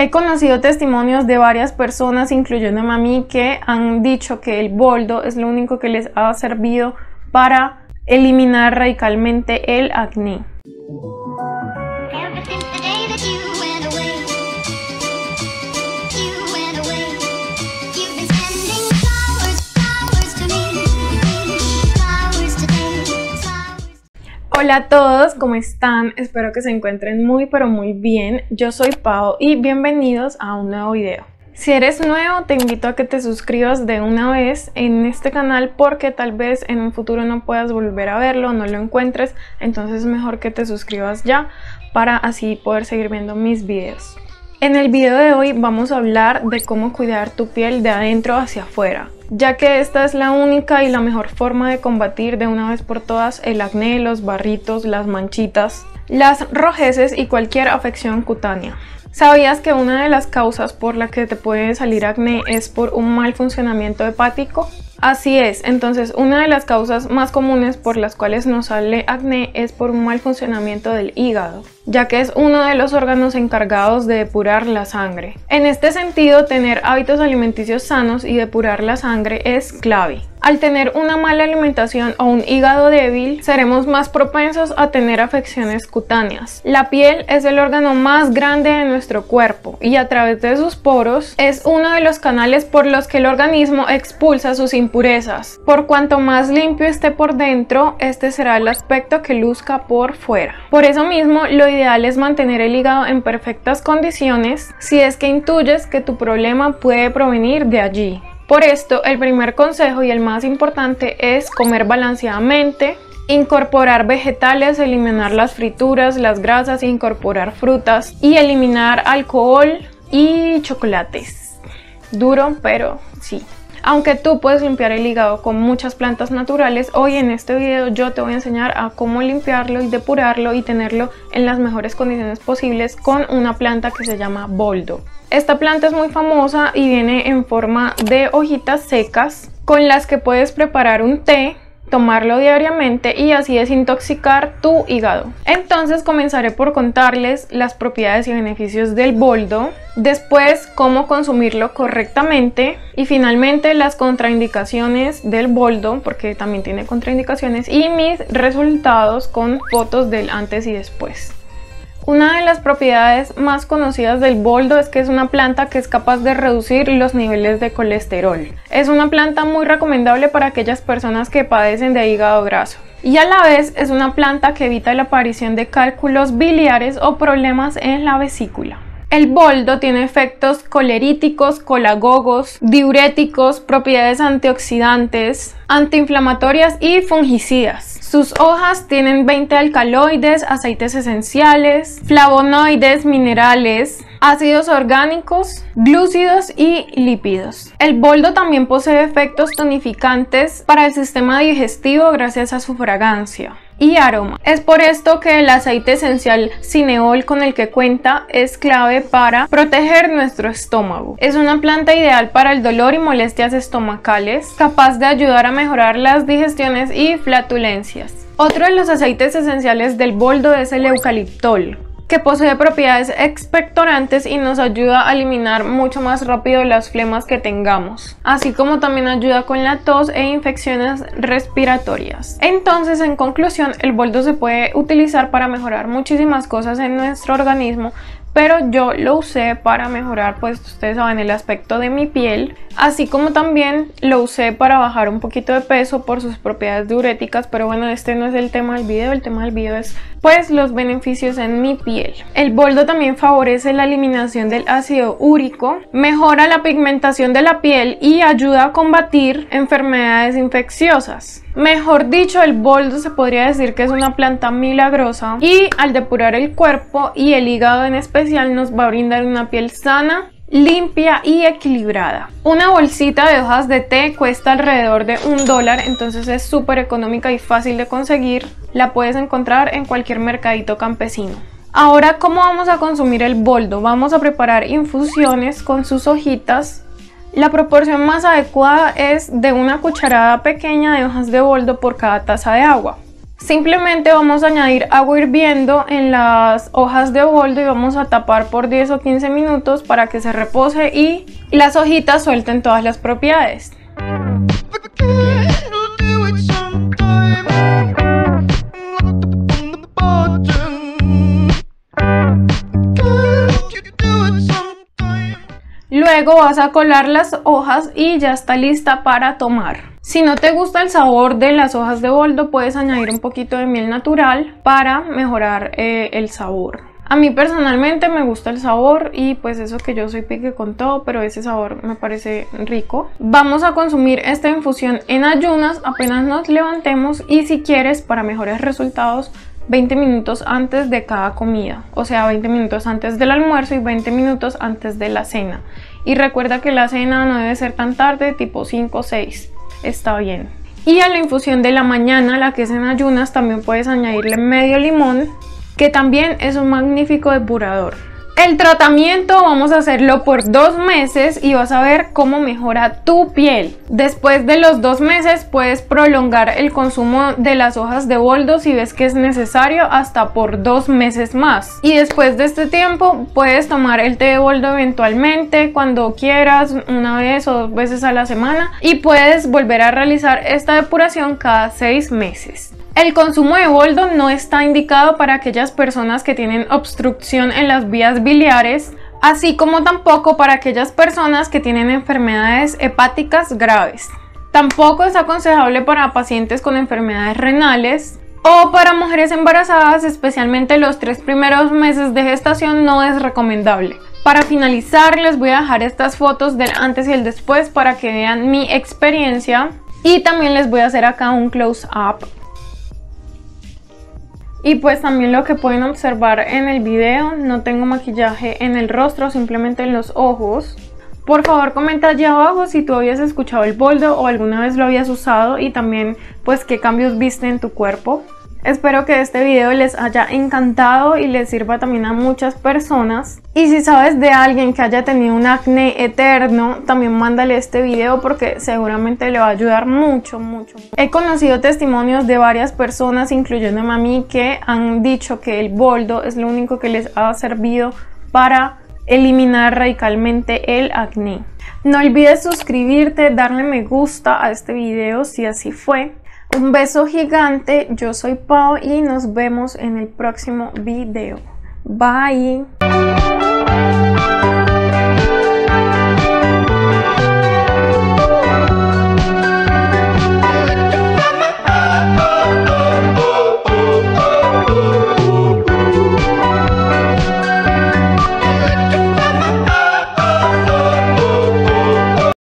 He conocido testimonios de varias personas, incluyendo a mí, que han dicho que el boldo es lo único que les ha servido para eliminar radicalmente el acné. Hola a todos, ¿cómo están? Espero que se encuentren muy pero muy bien. Yo soy Pau y bienvenidos a un nuevo video. Si eres nuevo, te invito a que te suscribas de una vez en este canal porque tal vez en un futuro no puedas volver a verlo, no lo encuentres, entonces es mejor que te suscribas ya para así poder seguir viendo mis videos. En el video de hoy vamos a hablar de cómo cuidar tu piel de adentro hacia afuera, ya que esta es la única y la mejor forma de combatir de una vez por todas el acné, los barritos, las manchitas, las rojeces y cualquier afección cutánea. ¿Sabías que una de las causas por la que te puede salir acné es por un mal funcionamiento hepático? Así es, entonces una de las causas más comunes por las cuales nos sale acné es por un mal funcionamiento del hígado ya que es uno de los órganos encargados de depurar la sangre. En este sentido, tener hábitos alimenticios sanos y depurar la sangre es clave. Al tener una mala alimentación o un hígado débil, seremos más propensos a tener afecciones cutáneas. La piel es el órgano más grande de nuestro cuerpo y a través de sus poros es uno de los canales por los que el organismo expulsa sus impurezas. Por cuanto más limpio esté por dentro, este será el aspecto que luzca por fuera. Por eso mismo, lo ideal es mantener el hígado en perfectas condiciones si es que intuyes que tu problema puede provenir de allí. Por esto, el primer consejo y el más importante es comer balanceadamente, incorporar vegetales, eliminar las frituras, las grasas, incorporar frutas y eliminar alcohol y chocolates. Duro, pero sí. Aunque tú puedes limpiar el hígado con muchas plantas naturales, hoy en este video yo te voy a enseñar a cómo limpiarlo y depurarlo y tenerlo en las mejores condiciones posibles con una planta que se llama boldo. Esta planta es muy famosa y viene en forma de hojitas secas con las que puedes preparar un té tomarlo diariamente y así desintoxicar tu hígado. Entonces comenzaré por contarles las propiedades y beneficios del boldo, después cómo consumirlo correctamente y finalmente las contraindicaciones del boldo, porque también tiene contraindicaciones, y mis resultados con fotos del antes y después. Una de las propiedades más conocidas del boldo es que es una planta que es capaz de reducir los niveles de colesterol. Es una planta muy recomendable para aquellas personas que padecen de hígado graso. Y a la vez es una planta que evita la aparición de cálculos biliares o problemas en la vesícula. El boldo tiene efectos coleríticos, colagogos, diuréticos, propiedades antioxidantes, antiinflamatorias y fungicidas. Sus hojas tienen 20 alcaloides, aceites esenciales, flavonoides, minerales, ácidos orgánicos, glúcidos y lípidos. El boldo también posee efectos tonificantes para el sistema digestivo gracias a su fragancia y aroma. Es por esto que el aceite esencial cineol con el que cuenta es clave para proteger nuestro estómago. Es una planta ideal para el dolor y molestias estomacales, capaz de ayudar a mejorar las digestiones y flatulencias. Otro de los aceites esenciales del boldo es el eucaliptol, que posee propiedades expectorantes y nos ayuda a eliminar mucho más rápido las flemas que tengamos, así como también ayuda con la tos e infecciones respiratorias. Entonces, en conclusión, el boldo se puede utilizar para mejorar muchísimas cosas en nuestro organismo, pero yo lo usé para mejorar pues ustedes saben el aspecto de mi piel así como también lo usé para bajar un poquito de peso por sus propiedades diuréticas pero bueno este no es el tema del video el tema del video es pues los beneficios en mi piel. El boldo también favorece la eliminación del ácido úrico mejora la pigmentación de la piel y ayuda a combatir enfermedades infecciosas Mejor dicho, el boldo se podría decir que es una planta milagrosa y al depurar el cuerpo y el hígado en especial nos va a brindar una piel sana, limpia y equilibrada. Una bolsita de hojas de té cuesta alrededor de un dólar, entonces es súper económica y fácil de conseguir. La puedes encontrar en cualquier mercadito campesino. Ahora, ¿cómo vamos a consumir el boldo? Vamos a preparar infusiones con sus hojitas la proporción más adecuada es de una cucharada pequeña de hojas de boldo por cada taza de agua. Simplemente vamos a añadir agua hirviendo en las hojas de boldo y vamos a tapar por 10 o 15 minutos para que se repose y las hojitas suelten todas las propiedades. Luego vas a colar las hojas y ya está lista para tomar. Si no te gusta el sabor de las hojas de boldo, puedes añadir un poquito de miel natural para mejorar eh, el sabor. A mí personalmente me gusta el sabor y pues eso que yo soy pique con todo, pero ese sabor me parece rico. Vamos a consumir esta infusión en ayunas apenas nos levantemos y si quieres para mejores resultados 20 minutos antes de cada comida, o sea 20 minutos antes del almuerzo y 20 minutos antes de la cena. Y recuerda que la cena no debe ser tan tarde, tipo 5 o 6, está bien. Y a la infusión de la mañana, la que es en ayunas, también puedes añadirle medio limón, que también es un magnífico depurador. El tratamiento vamos a hacerlo por dos meses y vas a ver cómo mejora tu piel. Después de los dos meses puedes prolongar el consumo de las hojas de boldo si ves que es necesario hasta por dos meses más. Y después de este tiempo puedes tomar el té de boldo eventualmente cuando quieras, una vez o dos veces a la semana y puedes volver a realizar esta depuración cada seis meses. El consumo de boldo no está indicado para aquellas personas que tienen obstrucción en las vías biliares, así como tampoco para aquellas personas que tienen enfermedades hepáticas graves. Tampoco es aconsejable para pacientes con enfermedades renales o para mujeres embarazadas, especialmente los tres primeros meses de gestación no es recomendable. Para finalizar les voy a dejar estas fotos del antes y el después para que vean mi experiencia y también les voy a hacer acá un close up y pues también lo que pueden observar en el video, no tengo maquillaje en el rostro, simplemente en los ojos. Por favor comenta allí abajo si tú habías escuchado el boldo o alguna vez lo habías usado y también pues qué cambios viste en tu cuerpo. Espero que este video les haya encantado y les sirva también a muchas personas. Y si sabes de alguien que haya tenido un acné eterno, también mándale este video porque seguramente le va a ayudar mucho, mucho. He conocido testimonios de varias personas, incluyéndome a mí, que han dicho que el boldo es lo único que les ha servido para eliminar radicalmente el acné. No olvides suscribirte, darle me gusta a este video si así fue. Un beso gigante, yo soy Pau y nos vemos en el próximo video. Bye.